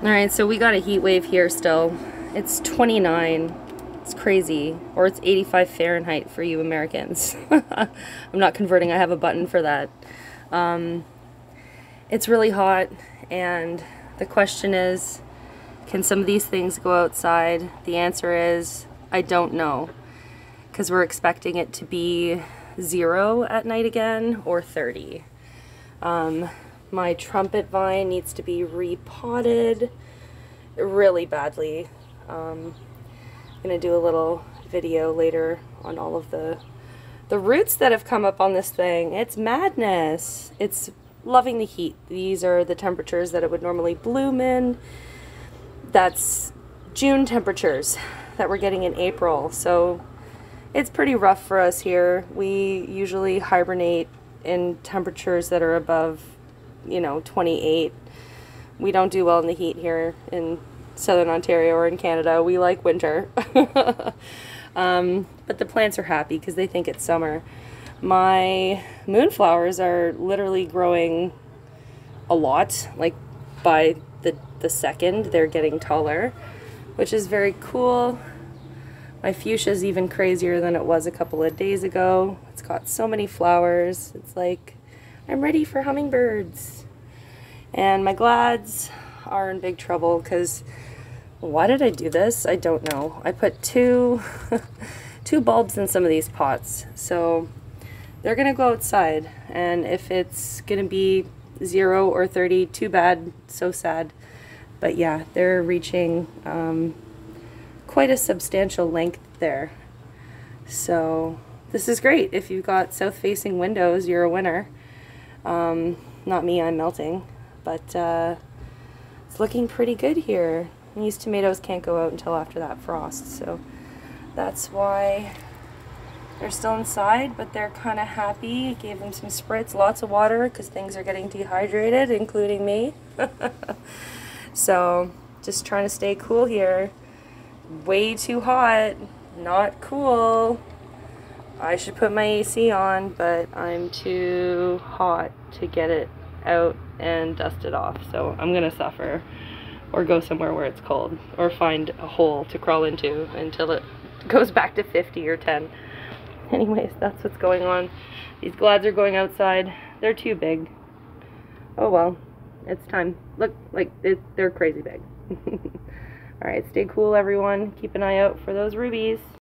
Alright, so we got a heat wave here still. It's 29. It's crazy. Or it's 85 Fahrenheit for you Americans. I'm not converting, I have a button for that. Um, it's really hot, and the question is can some of these things go outside? The answer is I don't know. Because we're expecting it to be zero at night again or 30. Um, my trumpet vine needs to be repotted really badly. Um, I'm going to do a little video later on all of the the roots that have come up on this thing. It's madness. It's loving the heat. These are the temperatures that it would normally bloom in. That's June temperatures that we're getting in April. So it's pretty rough for us here. We usually hibernate in temperatures that are above, you know, 28. We don't do well in the heat here in southern Ontario or in Canada. We like winter. um, but the plants are happy because they think it's summer. My moonflowers are literally growing a lot. Like by the, the second, they're getting taller, which is very cool. My fuchsia is even crazier than it was a couple of days ago. It's got so many flowers. It's like, I'm ready for hummingbirds. And my glads are in big trouble because why did I do this? I don't know. I put two, two bulbs in some of these pots. So they're going to go outside. And if it's going to be 0 or 30, too bad, so sad. But yeah, they're reaching um, quite a substantial length there. So this is great. If you've got south-facing windows, you're a winner. Um, not me, I'm melting. But uh, it's looking pretty good here. These tomatoes can't go out until after that frost, so that's why they're still inside, but they're kind of happy. Gave them some spritz, lots of water, because things are getting dehydrated, including me. so, just trying to stay cool here way too hot, not cool. I should put my AC on, but I'm too hot to get it out and dust it off, so I'm gonna suffer. Or go somewhere where it's cold, or find a hole to crawl into until it goes back to 50 or 10. Anyways, that's what's going on. These glads are going outside. They're too big. Oh well, it's time. Look, like, it, they're crazy big. Alright, stay cool everyone. Keep an eye out for those rubies.